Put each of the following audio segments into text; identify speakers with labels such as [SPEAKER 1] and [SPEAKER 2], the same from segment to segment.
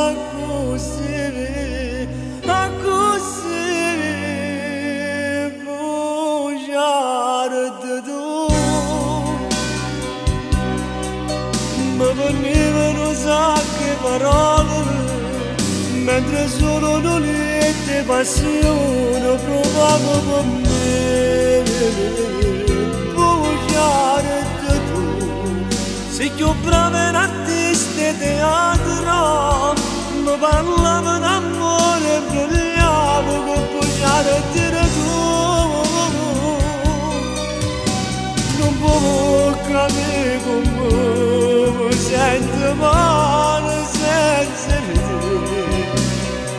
[SPEAKER 1] a tu mi venivano sacche parole mentre solo non niente passione provavo per me bugiare tu sei più brava in artista e teatro capire come mi sento male senza di te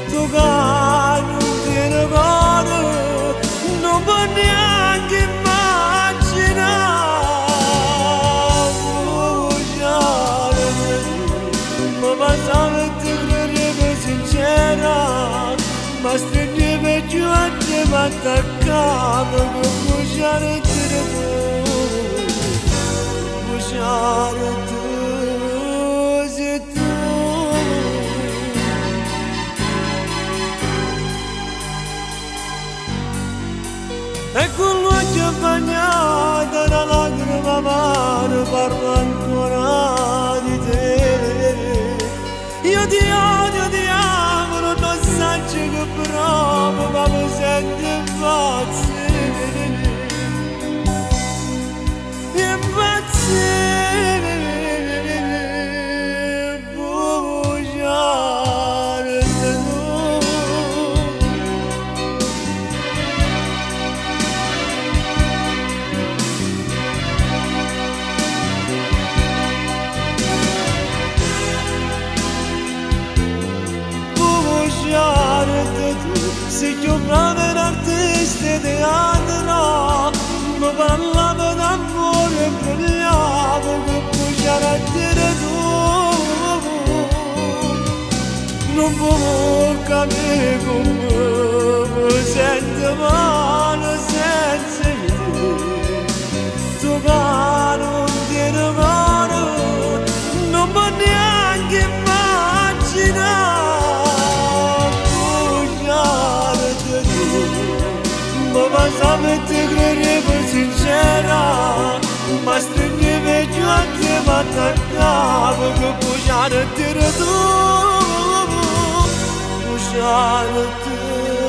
[SPEAKER 1] tu che non tieni cuore non può neanche immaginare bugiare ma passava e ti credevo sincera ma stringevo giù a te ma attaccavo con bugiare dire tu bugiare tu sei tu E con l'occhio bagnato da lacrima amare parlo ancora sei più brava in artista e teatro mi parlava d'amore e vogliavo tu ma passava e ti credevo sincera ma stringevo giù a te ma attaccavo che bugiare te tu bugiare te